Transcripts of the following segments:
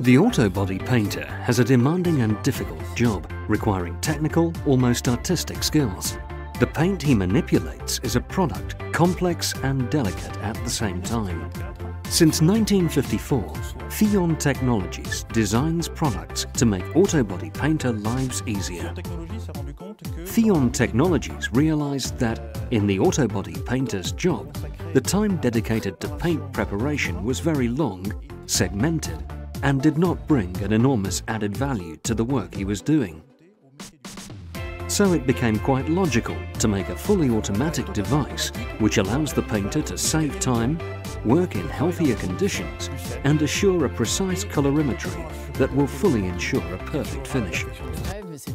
The auto body painter has a demanding and difficult job, requiring technical, almost artistic skills. The paint he manipulates is a product complex and delicate at the same time. Since 1954, Fillon Technologies designs products to make auto body painter lives easier. Fillon Technologies realized that, in the auto body painter's job, the time dedicated to paint preparation was very long, segmented, and did not bring an enormous added value to the work he was doing. So it became quite logical to make a fully automatic device which allows the painter to save time, work in healthier conditions, and assure a precise colorimetry that will fully ensure a perfect finish.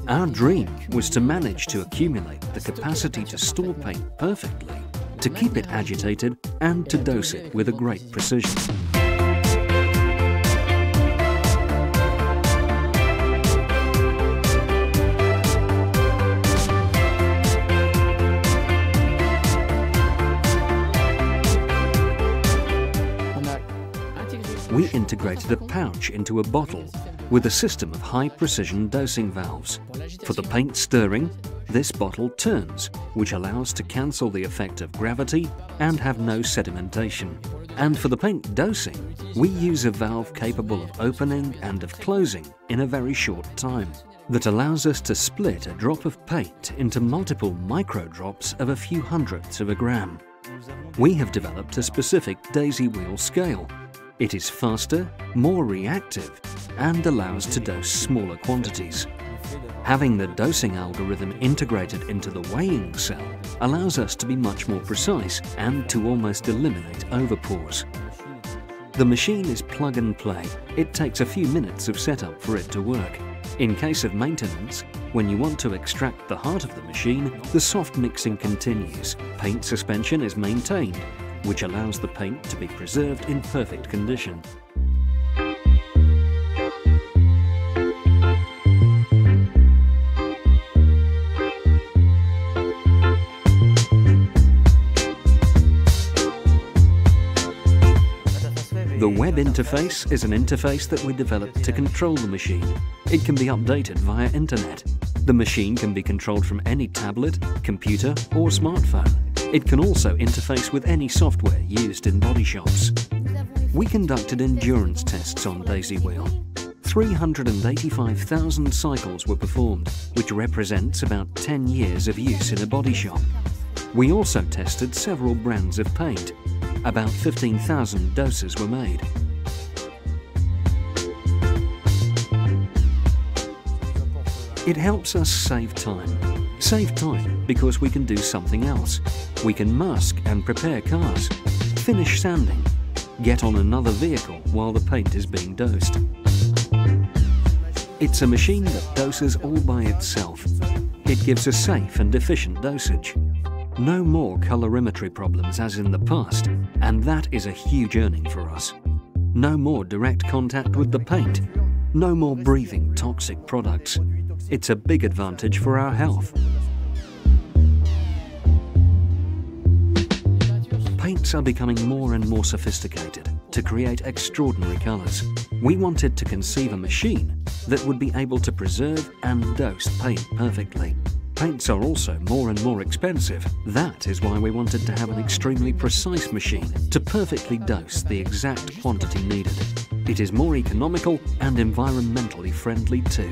Our dream was to manage to accumulate the capacity to store paint perfectly, to keep it agitated, and to dose it with a great precision. We integrated a pouch into a bottle with a system of high-precision dosing valves. For the paint stirring, this bottle turns, which allows to cancel the effect of gravity and have no sedimentation. And for the paint dosing, we use a valve capable of opening and of closing in a very short time that allows us to split a drop of paint into multiple micro drops of a few hundredths of a gram. We have developed a specific daisy wheel scale it is faster, more reactive, and allows to dose smaller quantities. Having the dosing algorithm integrated into the weighing cell allows us to be much more precise and to almost eliminate overpours. The machine is plug and play. It takes a few minutes of setup for it to work. In case of maintenance, when you want to extract the heart of the machine, the soft mixing continues. Paint suspension is maintained which allows the paint to be preserved in perfect condition. The web interface is an interface that we developed to control the machine. It can be updated via internet. The machine can be controlled from any tablet, computer or smartphone. It can also interface with any software used in body shops. We conducted endurance tests on Daisy Wheel. 385,000 cycles were performed, which represents about 10 years of use in a body shop. We also tested several brands of paint. About 15,000 doses were made. It helps us save time Save time because we can do something else. We can mask and prepare cars, finish sanding, get on another vehicle while the paint is being dosed. It's a machine that doses all by itself. It gives a safe and efficient dosage. No more colorimetry problems as in the past, and that is a huge earning for us. No more direct contact with the paint. No more breathing toxic products. It's a big advantage for our health. Paints are becoming more and more sophisticated to create extraordinary colours. We wanted to conceive a machine that would be able to preserve and dose paint perfectly. Paints are also more and more expensive. That is why we wanted to have an extremely precise machine to perfectly dose the exact quantity needed. It is more economical and environmentally friendly too.